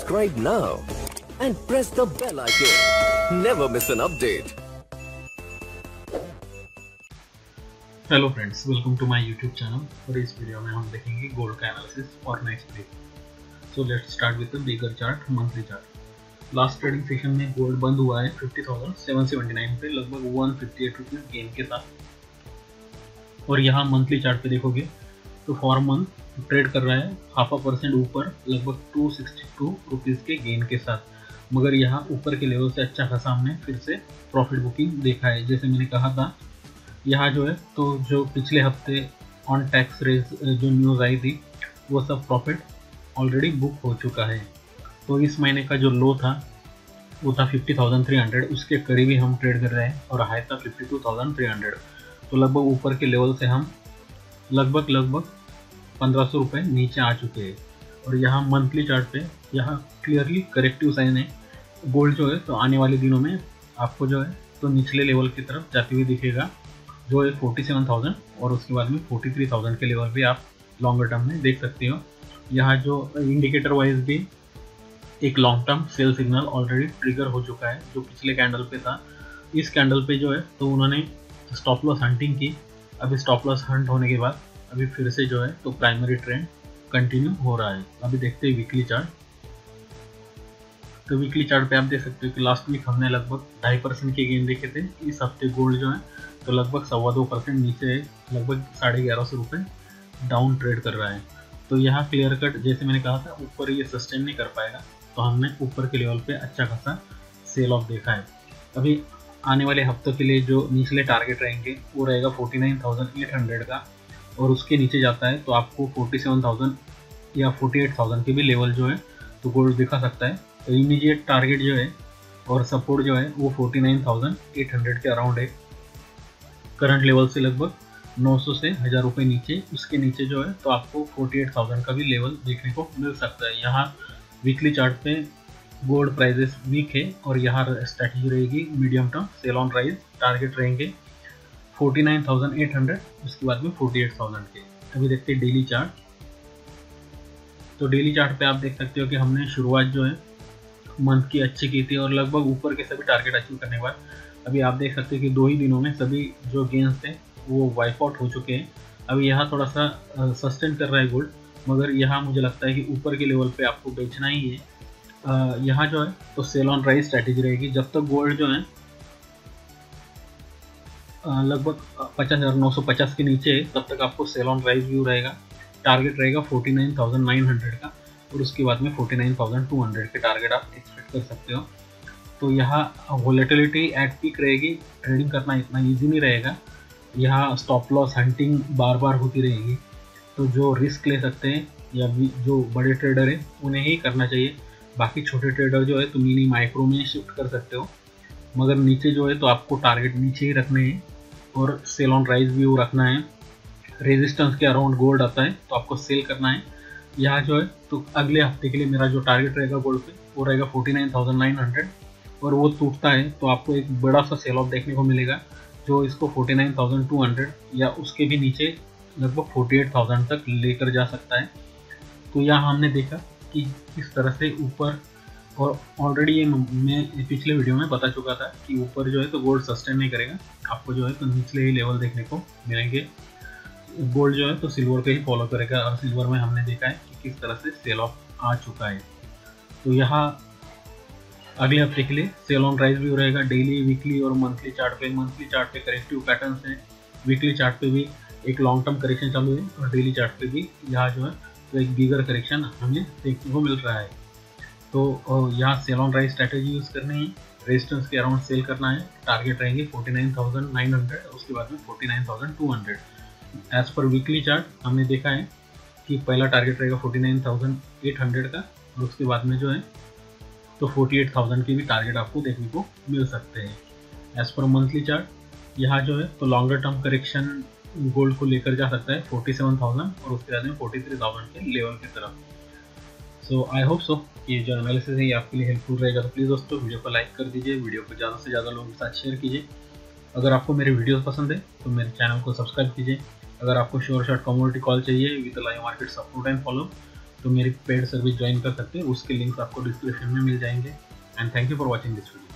subscribe now and press the bell icon. Never miss an update. Hello friends welcome to my YouTube channel और इस video में हम देखेंगे gold का analysis for next week so let's start with the bigger chart monthly chart last trading session में gold बंद हुआ है 50,779 पे लगभग 158 रुपीज़ गेन के साथ और यहाँ मंथली चार्ट पे देखोगे तो फॉर मंथ ट्रेड कर रहा है हाफ़ अ परसेंट ऊपर लगभग 262 रुपीज़ के गेन के साथ। मगर यहाँ ऊपर के लेवल से अच्छा खासा हमने फिर से प्रॉफिट बुकिंग देखा है। जैसे मैंने कहा था यहाँ जो है तो जो पिछले हफ़्ते ऑन टैक्स रेज जो न्यूज़ आई थी वो सब प्रॉफिट ऑलरेडी बुक हो चुका है। तो इस महीने का जो लो था वो था 50,300 उसके करीब ही हम ट्रेड कर रहे हैं और हाई था 52,300 तो लगभग ऊपर के लेवल से हम लगभग लगभग पंद्रह सौ रुपये नीचे आ चुके हैं। और यहाँ मंथली चार्ट पे यहाँ क्लियरली करेक्टिव साइन है। गोल्ड जो है तो आने वाले दिनों में आपको जो है तो निचले लेवल की तरफ़ जाते हुए दिखेगा, जो है फोर्टी सेवन थाउज़ेंड और उसके बाद में फोर्टी थ्री थाउज़ेंड के लेवल भी आप लॉन्गर टर्म में देख सकते हो। यहाँ जो इंडिकेटर वाइज भी एक long term sell signal already trigger हो चुका है, जो पिछले कैंडल पे था। इस कैंडल पे जो है तो उन्होंने स्टॉप लॉस हंटिंग की। अभी स्टॉप लॉस हंट होने के बाद, अभी फिर से जो है तो प्राइमरी ट्रेंड कंटिन्यू हो रहा है। अभी देखते हैं वीकली चार्ट तो वीकली चार्ट पे आप देख सकते हो कि लास्ट वीक हमने लगभग ढाई परसेंट के गेन देखे थे। इस हफ़्ते गोल्ड जो है तो लगभग सवा दो परसेंट नीचे लगभग साढ़े ग्यारह सौ रुपये डाउन ट्रेड कर रहा है। तो यहाँ क्लियर कट जैसे मैंने कहा था, ऊपर ये सस्टेन नहीं कर पाएगा तो हमने ऊपर के लेवल पे अच्छा खासा सेल ऑफ़ देखा है। अभी आने वाले हफ्तों के लिए जो निचले टारगेट रहेंगे वो रहेगा forty nine thousand eight hundred का। और उसके नीचे जाता है तो आपको फोर्टी सेवन थाउज़ेंड या फोर्टी एट थाउज़ेंड के भी लेवल जो है तो गोल्ड दिखा सकता है। तो इमीडिएट टारगेट जो है और सपोर्ट जो है वो forty nine thousand eight hundred के अराउंड है। करंट लेवल से लगभग 900 से हज़ार रुपये नीचे उसके नीचे जो है तो आपको 48,000 का भी लेवल देखने को मिल सकता है। यहाँ वीकली चार्ट पे गोल्ड प्राइजेस वीक है और यहाँ स्ट्रैटेजी रहेगी medium term sell on rise target रहेंगे 49,800 उसके बाद में 48,000 के। अभी देखते हैं डेली चार्ट तो डेली चार्ट पे आप देख सकते हो कि हमने शुरुआत जो है मंथ की अच्छी की थी और लगभग ऊपर के सभी टारगेट अचीव करने के बाद अभी आप देख सकते हो कि दो ही दिनों में सभी जो गेंस थे वो वाइप आउट हो चुके हैं। अभी यहाँ थोड़ा सा सस्टेन कर रहा है गोल्ड मगर यहाँ मुझे लगता है कि ऊपर के लेवल पे आपको बेचना ही है। यहाँ जो है तो सेल ऑन राइज स्ट्रैटेजी रहेगी। जब तक गोल्ड जो है लगभग पचास हज़ार नौ सौ पचास के नीचे, तब तक आपको सेल ऑन राइस व्यू रहेगा। टारगेट रहेगा forty nine thousand nine hundred का और उसके बाद में forty nine thousand two hundred के टारगेट आप एक्सपेक्ट कर सकते हो। तो यहाँ वोलेटिलिटी एट पीक रहेगी। ट्रेडिंग करना इतना इजी नहीं रहेगा। यहाँ स्टॉप लॉस हंटिंग बार बार होती रहेगी। तो जो रिस्क ले सकते हैं या जो बड़े ट्रेडर हैं, उन्हें ही करना चाहिए। बाकी छोटे ट्रेडर जो है तो मिनी माइक्रो में शिफ्ट कर सकते हो। मगर नीचे जो है तो आपको टारगेट नीचे ही रखने हैं और सेल ऑन राइज व्यू रखना है। रेजिस्टेंस के अराउंड गोल्ड आता है तो आपको सेल करना है। यहाँ जो है तो अगले हफ़्ते के लिए मेरा जो टारगेट रहेगा गोल्ड पे, वो रहेगा forty nine thousand nine hundred और वो टूटता है तो आपको एक बड़ा सा सेल ऑफ़ देखने को मिलेगा, जो इसको forty nine thousand two hundred या उसके भी नीचे लगभग फोर्टी एट थाउज़ेंड तक लेकर जा सकता है। तो यहाँ हमने देखा कि किस तरह से ऊपर और ऑलरेडी ये मैं पिछले वीडियो में बता चुका था कि ऊपर जो है तो गोल्ड सस्टेन नहीं करेगा। आपको जो है तो निचले ही लेवल देखने को मिलेंगे। गोल्ड जो है तो सिल्वर को ही फॉलो करेगा और सिल्वर में हमने देखा है कि किस तरह से सेल ऑफ़ आ चुका है। तो यहाँ अगले हफ़्ते के लिए सेल ऑन राइज भी रहेगा। डेली वीकली और मंथली चार्ट पे मंथली चार्ट पे करेक्टिव पैटर्न है। वीकली चार्ट पे भी एक लॉन्ग टर्म करेक्शन चालू है और डेली चार्ट पे भी यहाँ जो है तो एक बिगर करेक्शन हमें देखने को मिल रहा है। तो यहाँ sell on rise strategy use करनी है। रेजिस्टेंस के अराउंड सेल करना है। टारगेट रहेंगे forty nine thousand nine hundred उसके बाद में forty nine thousand two hundred as पर वीकली चार्ट हमने देखा है कि पहला टारगेट रहेगा forty nine thousand eight hundred का और उसके बाद में जो है तो 48,000 के भी टारगेट आपको देखने को मिल सकते हैं। एज पर मंथली चार्ट यहाँ जो है तो लॉन्गर टर्म करेक्शन गोल्ड को लेकर जा सकता है 47,000 और उसके बाद में 43,000 के लेवल की तरफ़। सो आई होप सो कि जो एनालिसिस है ये आपके लिए हेल्पफुल रहेगा। तो प्लीज़ दोस्तों वीडियो को लाइक कर दीजिए वीडियो को ज़्यादा से ज़्यादा लोगों के साथ शेयर कीजिए। अगर आपको मेरे वीडियोस पसंद है तो मेरे चैनल को सब्सक्राइब कीजिए। अगर आपको श्योर शॉर्ट कम्युनिटी कॉल चाहिए with live market support and follow तो मेरी पेड सर्विस ज्वाइन कर सकते हैं। उसके लिंक्स आपको डिस्क्रिप्शन में मिल जाएँगे। And thank you for watching this video